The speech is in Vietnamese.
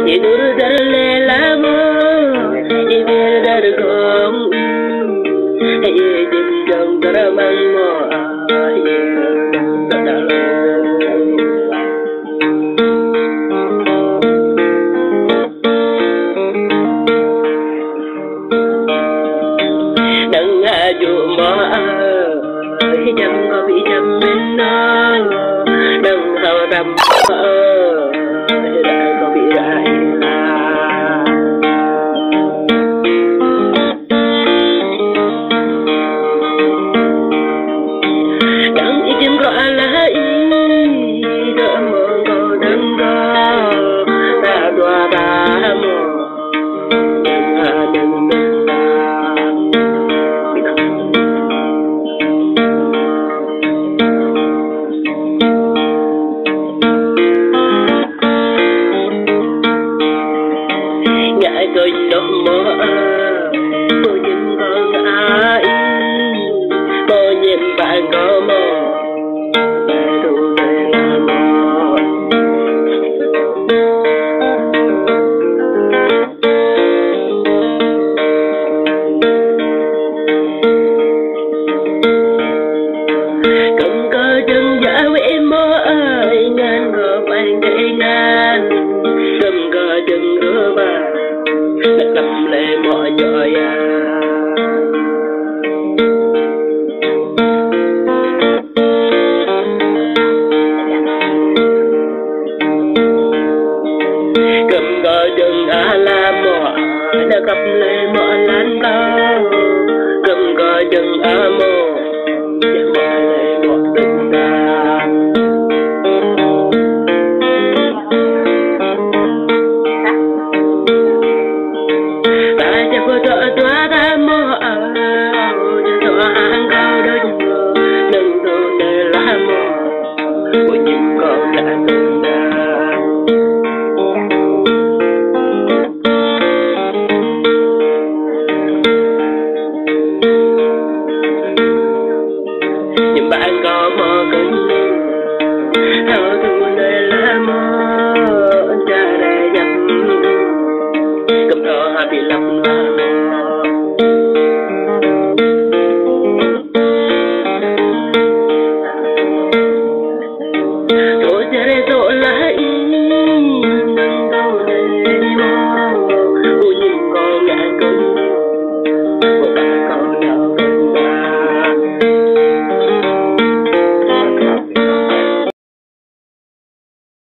Tidur terlelamo Ibir dargom Yedim jong teramang mo Nang aju mo Hijam ko bijam minno Nang hawram mo Hidai Đâm lệ mọi trời à. Cầm gò đừng á la mò đã gặp lệ mọi lán đau cầm gò đừng á mò để mọi Nhưng bạn có mơ cánh thao thương querer